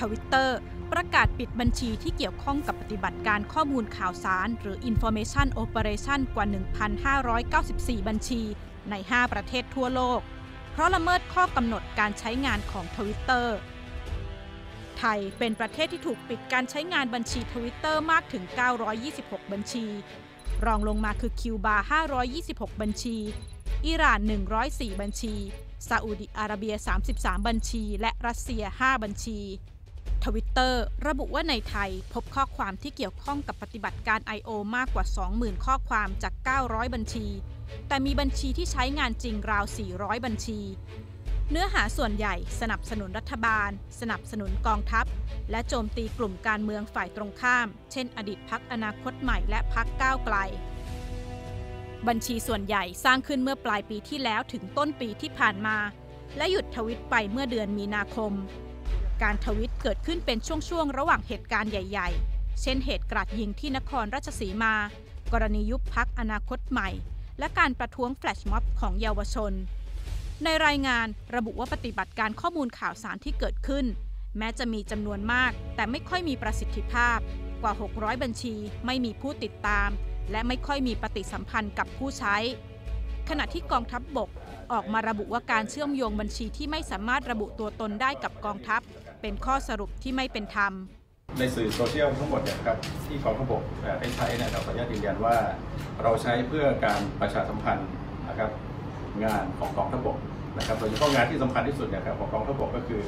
ทวิตเตอร์ประกาศปิดบัญชีที่เกี่ยวข้องกับปฏิบัติการข้อมูลข่าวสาร หรือ Information Operation กว่า 1,594 บัญชี ใน 5 ประเทศทั่วโลก เพราะละเมิดข้อกำหนดการใช้งานของทวิตเตอร์ไทยเป็นประเทศที่ถูกปิดการใช้งานบัญชีทวิตเตอร์มากถึง 926 บัญชี รองลงมาคือคิวบา 526 บัญชี อิหร่าน 104 บัญชีซาอุดิอาระเบีย 33 บัญชี และรัสเซีย 5 บัญชี ทวิตเตอร์ระบุว่าในไทยพบข้อความที่เกี่ยวข้องกับปฏิบัติการ I.O. มากกว่า 20,000 ข้อความจาก 900 บัญชี แต่มีบัญชีที่ใช้งานจริงราว 400 บัญชี เนื้อหาส่วนใหญ่สนับสนุนรัฐบาล สนับสนุนกองทัพ และโจมตีกลุ่มการเมืองฝ่ายตรงข้าม เช่น อดีตพักอนาคตใหม่และพักก้าวไกล บัญชีส่วนใหญ่สร้างขึ้นเมื่อปลายปีที่แล้วถึงต้นปีที่ผ่านมา และหยุดทวิตไปเมื่อเดือนมีนาคม การทวิตเกิดขึ้นเป็นช่วงๆ ระหว่างเหตุการณ์ใหญ่ ๆ เช่นเหตุกราดยิงที่นครราชสีมา กรณียุบพักอนาคตใหม่ และการประท้วงแฟลชม็อบของเยาวชน ในรายงานระบุว่าปฏิบัติการข้อมูลข่าวสารที่เกิดขึ้น แม้จะมีจำนวนมาก แต่ไม่ค่อยมีประสิทธิภาพ กว่า 600 บัญชี ไม่มีผู้ติดตาม และไม่ค่อยมีปฏิสัมพันธ์กับผู้ใช้ ขณะที่กองทัพบบกออกมาระบุว่าการเชื่อมโยงบัญชีที่ไม่สามารถระบุตัวตนได้กับกองทัพ เป็นข้อสรุปที่ไม่เป็นธรรม ในสื่อโซเชียลทั้งหมดเนี่ยครับที่กองทัพบกได้ใช้เนยเราขออนุญาตยืนยันว่า เราใช้เพื่อการประชาสัมพันธ์นะครับงานของกองทัพบกนะครับโดยเฉพาะงานที่สำคัญที่สุดเนี่ยครับของกองทัพบกก็คือ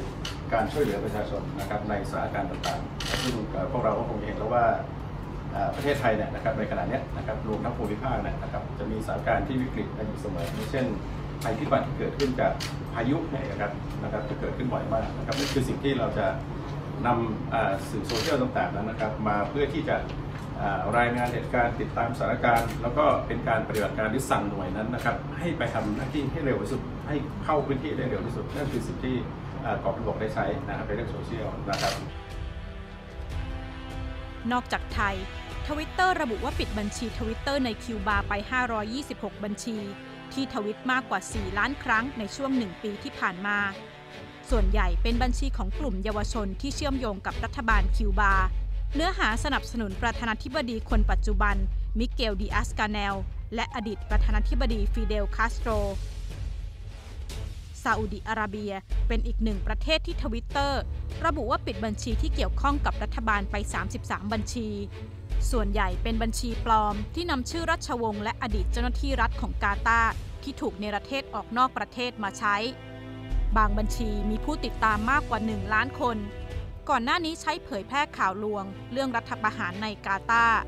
การช่วยเหลือประชาชนนะครับในสถานการณ์ต่างๆซึ่งพวกเราก็คงเห็นแล้วว่าประเทศไทยเนี่ยนะครับในขณะนี้นะครับรวมทั้งภูมิภาคเนี่ยนะครับจะมีสถานการณ์ที่วิกฤตอยู่เสมอเช่น ภัยพิบัติที่เกิดขึ้นจากพายุเนี่ยนะครับนะครับจะเกิดขึ้นบ่อยมากนะครับนี่คือสิ่งที่เราจะนำสื่อโซเชียลต่างๆนั้นนะครับ มาเพื่อที่จะรายงานเหตุการณ์ติดตามสถานการณ์ แล้วก็เป็นการปฏิบัติการที่สั่งหน่วยนั้นนะครับ ให้ไปทำหน้าที่ให้เร็วที่สุด ให้เข้าพื้นที่ได้เร็วที่สุดนั่นคือสิ่งที่กองทัพบกได้ใช้นะครับในเรื่องโซเชียลนะครับ นอกจากไทยทวิตเตอร์ระบุว่าปิดบัญชีทวิตเตอร์ในคิวบาไป 526 บัญชี ที่ทวิตมากกว่า 4 ล้านครั้งในช่วง 1 ปีที่ผ่านมา ส่วนใหญ่เป็นบัญชีของกลุ่มเยาวชนที่เชื่อมโยงกับรัฐบาลคิวบา เนื้อหาสนับสนุนประธานาธิบดีคนปัจจุบัน มิเกลดิอัซ-กาเนล และอดีตประธานาธิบดีฟิเดล คาสโตรซาอุดิอาระเบียเป็นอีกหนึ่งประเทศที่ทวิตเตอร์ ระบุว่าปิดบัญชีที่เกี่ยวข้องกับรัฐบาลไป 33 บัญชี ส่วนใหญ่เป็นบัญชีปลอมที่นำชื่อรัชวงศ์และอดีตเจ้าหน้าที่รัฐของกาตาร์ที่ถูกเนรเทศออกนอกประเทศมาใช้ บางบัญชีมีผู้ติดตามมากกว่า 1 ล้านคน ก่อนหน้านี้ใช้เผยแพร่ข่าวลวง เรื่องรัฐประหารในกาตาร์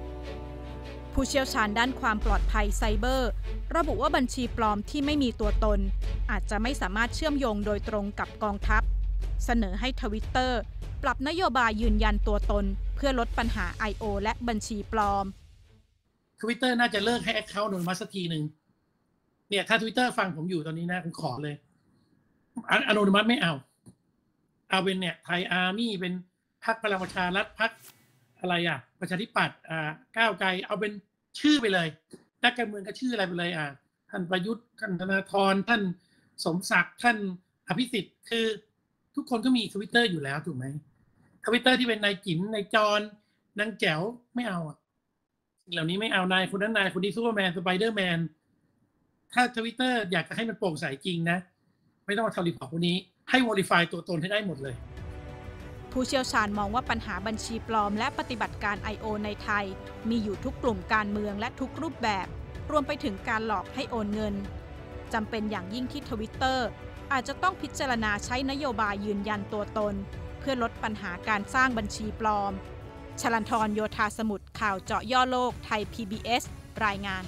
ผู้เชี่ยวชาญด้านความปลอดภัยไซเบอร์ ระบุว่าบัญชีปลอมที่ไม่มีตัวตน อาจจะไม่สามารถเชื่อมโยงโดยตรงกับกองทัพ เสนอให้ทวิตเตอร์ปรับนโยบายยืนยันตัวตน เพื่อลดปัญหา I.O. และบัญชีปลอมทวิตเตอร์น่าจะเลิกให้ Account โดนมาสักทีหนึ่งเนี่ยถ้า Twitter ฟังผมอยู่ตอนนี้นะผมขอเลย anonymous ไม่เอา เอาเป็นเนี่ย Thai Army เป็นพรรคพลังประชารัฐพรรคอะไรอะ ประชาธิปัตย์อ่าก้าวไกลเอาเป็นชื่อไปเลยนักการเมืองก็ชื่ออะไรไปเลยอะท่านประยุทธ์ท่านธนาธรท่านสมศักดิ์ท่านอภิสิทธิ์คือทุกคนก็มีทวิตเตอร์อยู่แล้วถูกไหม ทวิตเตอร์ที่เป็นนายจิ๋มนายจรนางแจ๋วไม่เอาอะเหล่านี้ไม่เอานายคนนั้นนายคนนี้ซูเปอร์แมนสไปเดอร์แมนถ้าทวิตเตอร์อยากจะให้มันโปร่งใสจริงนะ ไม่ต้องมาทำ report พวกนี้ ให้ modify ตัวตนให้ได้หมดเลย ผู้เชี่ยวชาญมองว่าปัญหาบัญชีปลอม และปฏิบัติการ I.O. ในไทย มีอยู่ทุกกลุ่มการเมืองและทุกรูปแบบ รวมไปถึงการหลอกให้โอนเงินจำเป็นอย่างยิ่งที่ทวิตเตอร์อาจจะต้องพิจารณาใช้นโยบายยืนยันตัวตน เพื่อลดปัญหาการสร้างบัญชีปลอม ชลันทรโยธาสมุทรข่าวเจาะย่อโลกไทย PBS รายงาน